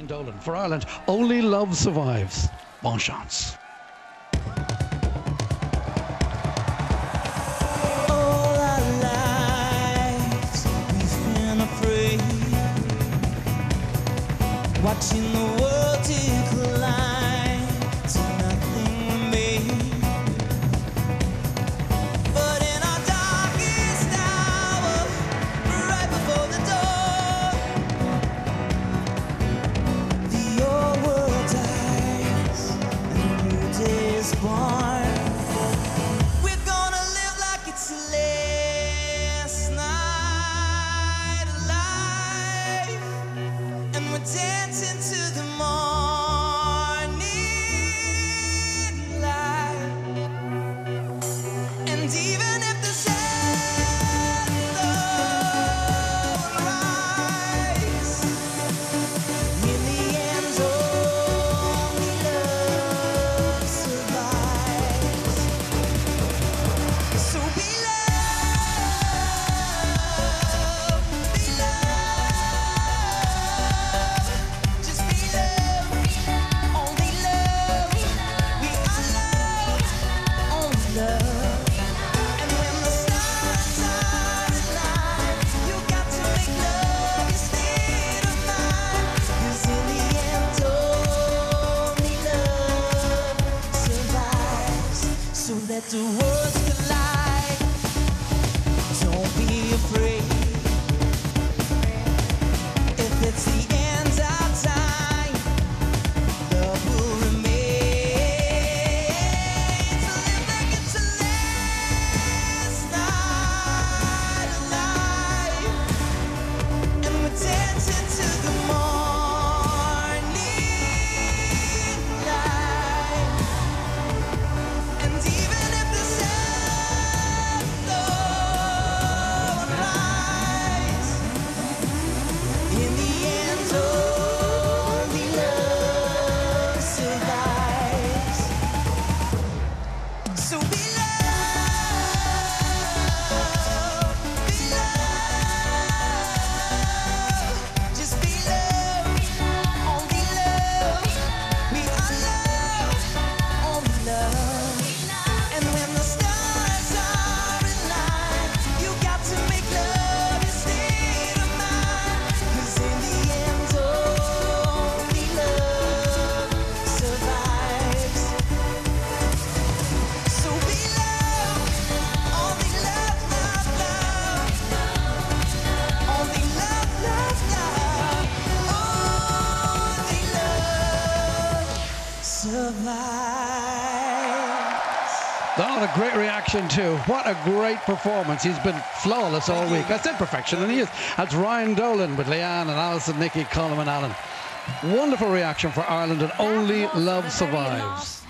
Ryan Dolan. For Ireland, only love survives. Bon chance. Watching the world 光 that the world That a great reaction too. What a great performance. He's been flawless all week. I said perfection, and he is. That's Ryan Dolan with Leanne and Alison, Nicky, and Alan. Wonderful reaction for Ireland, and only love survives.